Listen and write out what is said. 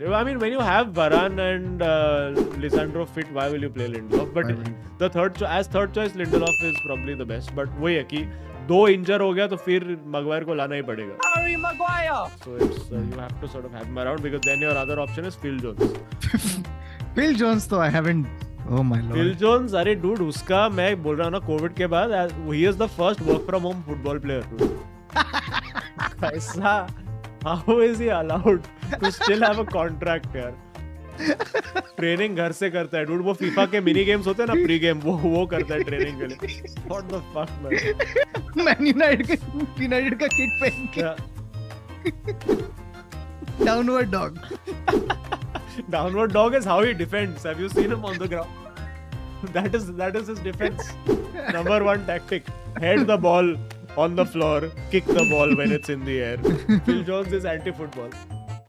I mean, when you have Varane and uh, Lisandro fit, why will you play Lindelof? But the third, cho- as third choice, Lindelof is probably the best. But वही है कि दो इंजर हो गया तो फिर Maguire को लाना ही पड़ेगा. Harry Maguire. So it's uh, you have to sort of have him around because then your other option is Phil Jones. Phil Jones though I haven't Oh my lord. Phil Jones, अरे dude उसका मैं बोल रहा हूँ ना Covid के बाद he is the first work from home football player. कैसा? How is he allowed to still have a contract यार? ट्रेनिंग घर से करता है डूड वो फीफा के मिनी गेम्स होते हैं ना प्री गेम वो वो करता है ट्रेनिंग के लिए. What the fuck man man United का यूनाइटेड का किट पहन के. Downward dog downward dog is how he defends have you seen him on the ground That is that is his defense. Number one tactic. Head the ball. On the floor kick the ball when it's in the air. Phil jones is anti football